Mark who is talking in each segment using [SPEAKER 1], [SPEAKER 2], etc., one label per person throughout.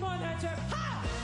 [SPEAKER 1] Come on, Jeff. Ha!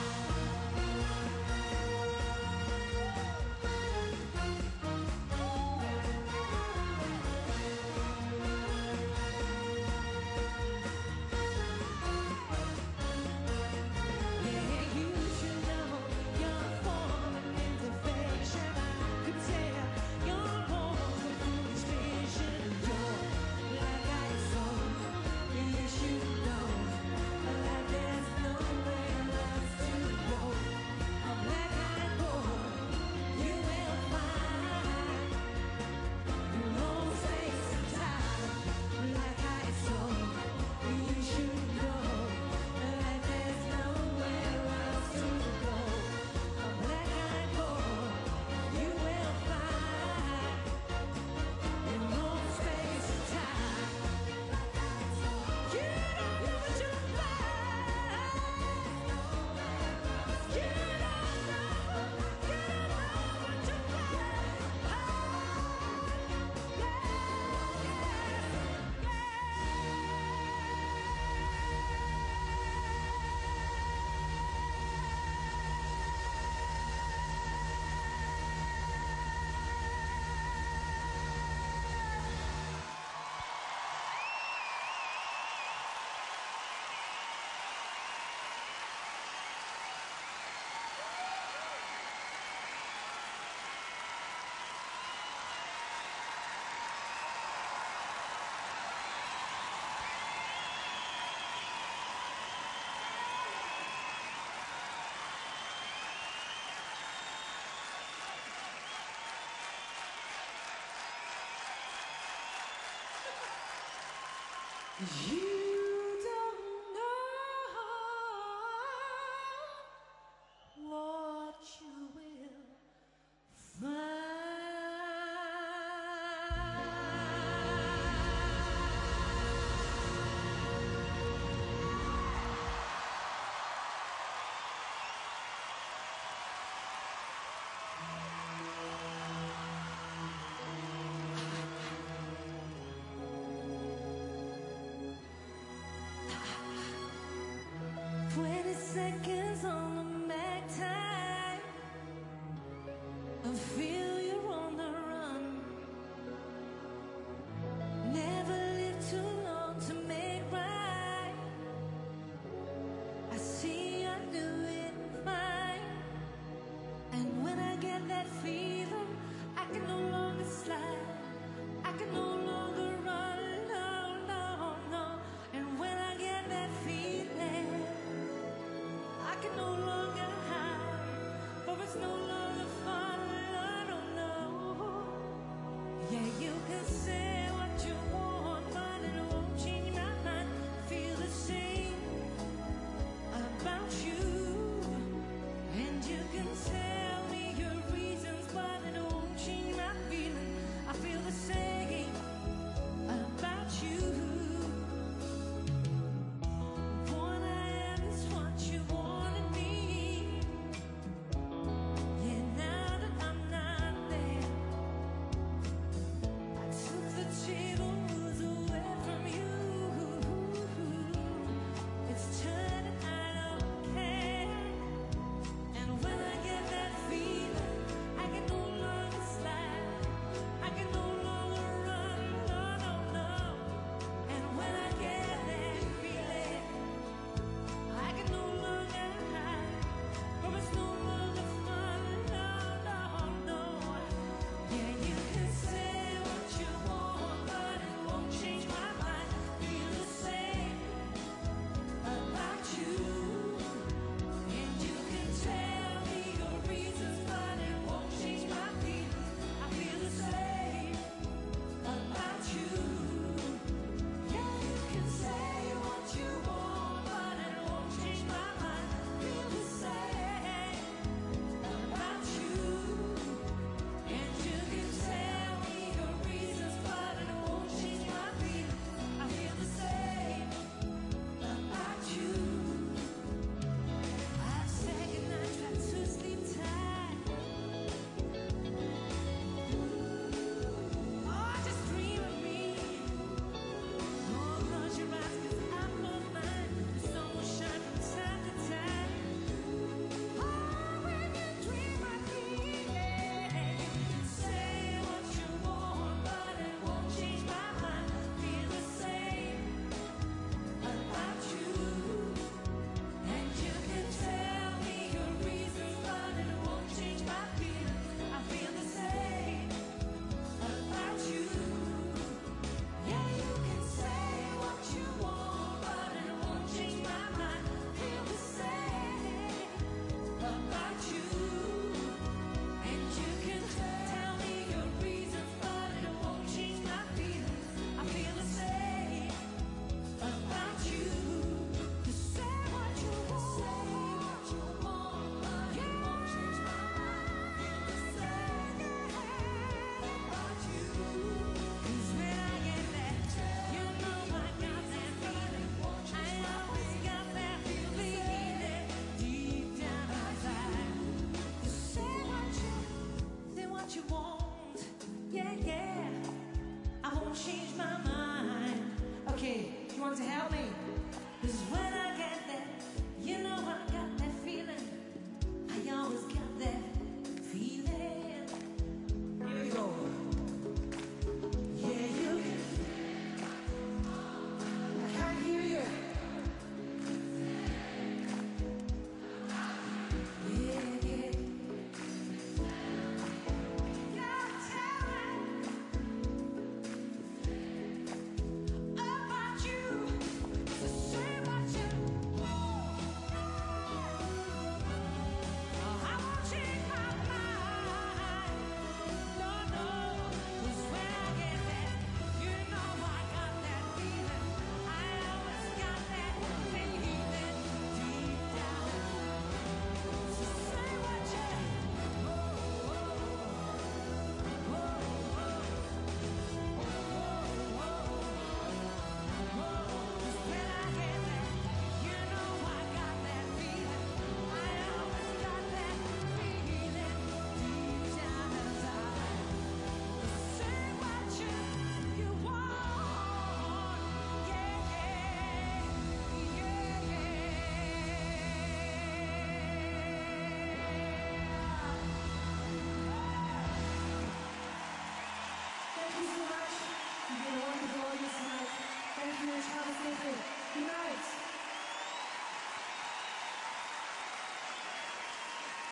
[SPEAKER 2] You